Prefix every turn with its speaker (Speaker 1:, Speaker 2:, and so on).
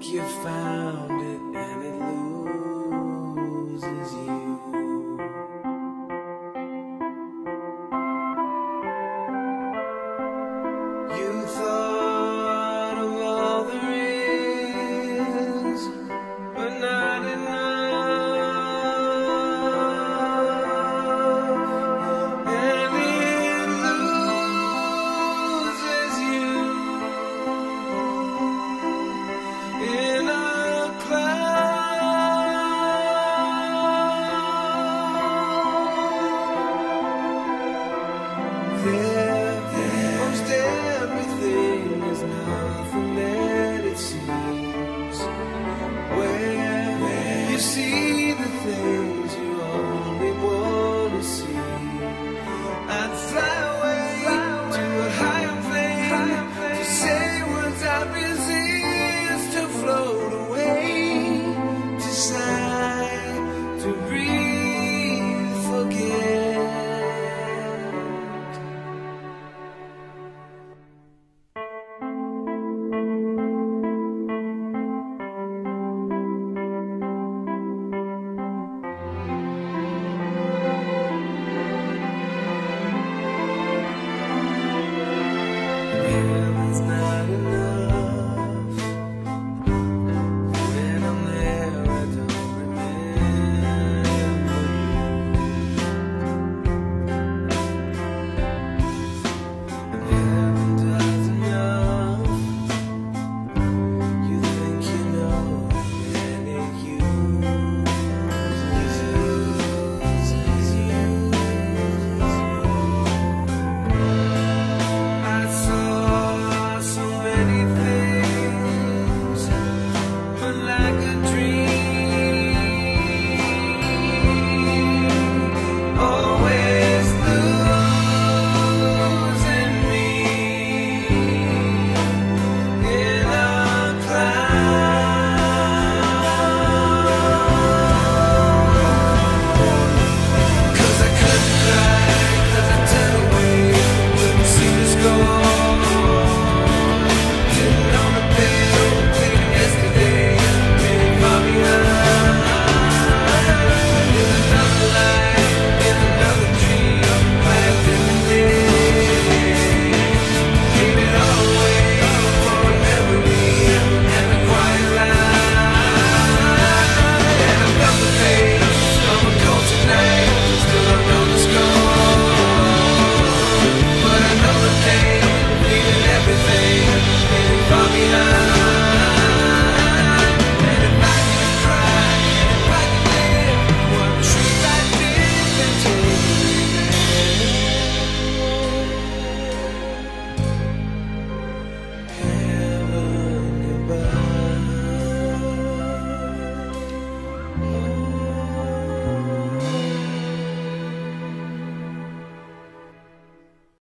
Speaker 1: think you found. there. Most everything is nothing that it seems.